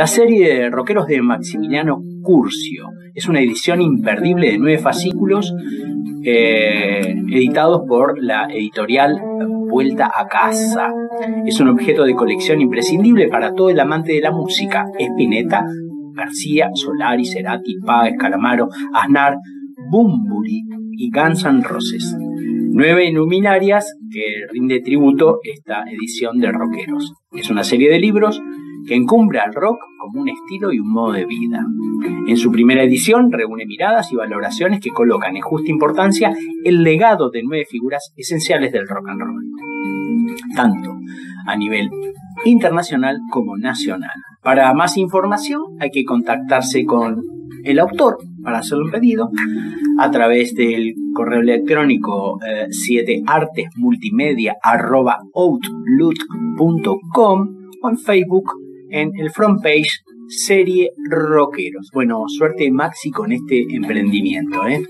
La serie de Rockeros de Maximiliano Curcio es una edición imperdible de nueve fascículos eh, editados por la editorial Vuelta a Casa. Es un objeto de colección imprescindible para todo el amante de la música. Spinetta, García, Solari, Cerati, Páez, Calamaro, Aznar, Bumburi y Guns N' Roses. Nueve luminarias que rinde tributo esta edición de Rockeros. Es una serie de libros que encumbra al rock como un estilo y un modo de vida. En su primera edición reúne miradas y valoraciones que colocan en justa importancia el legado de nueve figuras esenciales del rock and roll, tanto a nivel internacional como nacional. Para más información hay que contactarse con el autor para hacer un pedido a través del correo electrónico 7artesmultimedia.outlook.com o en Facebook en el front page serie Rockeros. Bueno, suerte Maxi con este emprendimiento. ¿eh?